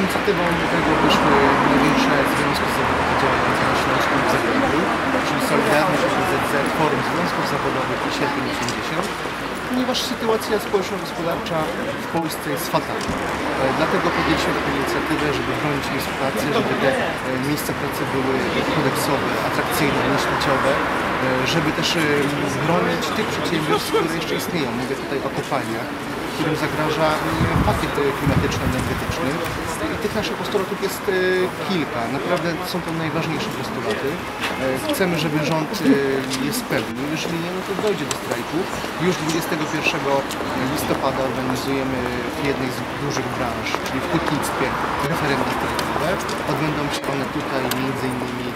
inicjatywą tego wyszły największe związki zawodowe działające na Śląsku i w Zagłębiu, czyli Solidarność OPZZ, Forum Związków Zawodowych i 80, ponieważ sytuacja społeczno-gospodarcza w Polsce jest fatalna. E, dlatego podjęliśmy taką inicjatywę, żeby bronić miejsc pracy, żeby te e, miejsca pracy były kodeksowe, atrakcyjne, nieśmieciowe, e, żeby też bronić tych przedsiębiorstw, które jeszcze istnieją. Mówię tutaj o kopalniach, którym zagraża pakiet e, klimatyczno-energetyczny. I tych naszych postulatów jest e, kilka. Naprawdę są to najważniejsze postulaty. E, Chcemy, żeby rząd je spełnił. Jeżeli nie, no to dojdzie do strajku. Już 21 listopada organizujemy w jednej z dużych branż, czyli w hutnictwie, referendum strajkowe. Odbędą się one tutaj między innymi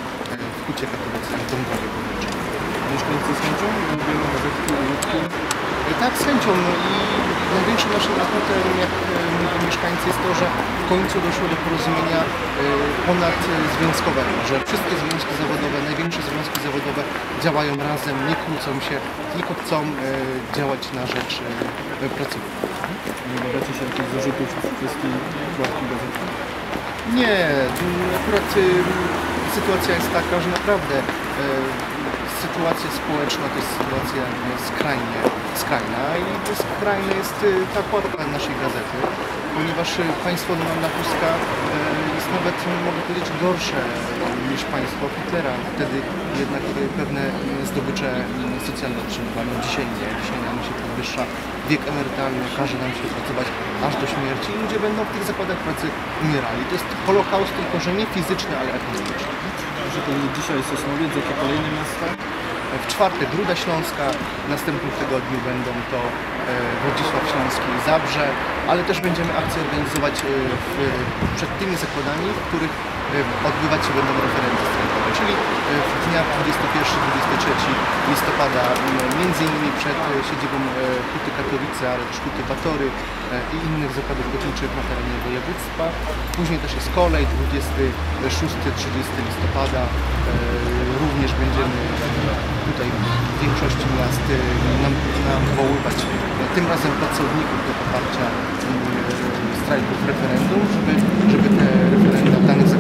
w Hucie Katowicach w Dąbrowie Górniczej. Mieszkańcy z chęcią. I tak z chęcią no i największym naszym atutem, jak e, mówią mieszkańcy, jest to, że w końcu doszło do porozumienia e, ponadzwiązkowego, że wszystkie związki zawodowe, największe związki zawodowe działają razem, nie kłócą się, tylko chcą e, działać na rzecz e, pracowników. Nie obawiacie się jakichś zarzutów w kwestii gazety? Nie, akurat sytuacja jest taka, że naprawdę sytuacja społeczna to jest sytuacja y, skrajnie, skrajna i skrajna jest y, ta okładka naszej gazety, ponieważ y, państwo Donalda Tuska y, jest nawet, mogę powiedzieć, gorsze niż państwo Hitlera. Wtedy jednak pewne zdobycze socjalne otrzymywano. Dzisiaj nie, dzisiaj nam się podwyższa wiek emerytalny, każe nam się pracować aż do śmierci i ludzie będą w tych zakładach pracy umierali. To jest holokaust, tylko że nie fizyczny, ale ekonomiczny. Nie dzisiaj Sosnowiec, jakie kolejne miasta? W czwartek Gruda Śląska, w następnym tygodniu będą to e, Wodzisław Śląski i Zabrze, ale też będziemy akcje organizować e, w, przed tymi zakładami, w których odbywać się będą referendy strajkowe, czyli e, w dniach 21-23 listopada, między innymi przed e, siedzibą e, Huty Katowice, ale też Huty Batory e, i innych zakładów lotniczych na terenie województwa. Później też jest kolej 26-30 listopada. E, Również będziemy tutaj w większości miast e, nam, nawoływać e, tym razem pracowników do poparcia e, strajków referendum, żeby, żeby te referenda w danych zakładach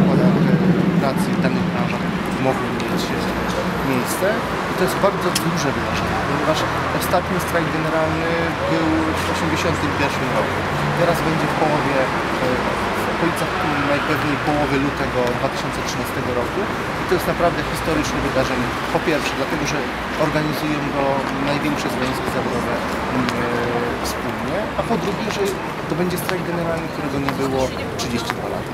miejsce. I to jest bardzo duże wydarzenie, ponieważ ostatni strajk generalny był w 1981 roku. Teraz będzie w połowie e, w okolicach najpewniej połowy lutego 2013 roku. I to jest naprawdę historyczne wydarzenie. Po pierwsze, dlatego, że organizują go największe związki zawodowe mm, e, wspólnie, a po drugie, że to będzie strajk generalny, którego nie było 32 lata.